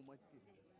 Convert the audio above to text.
combattre.